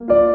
you mm.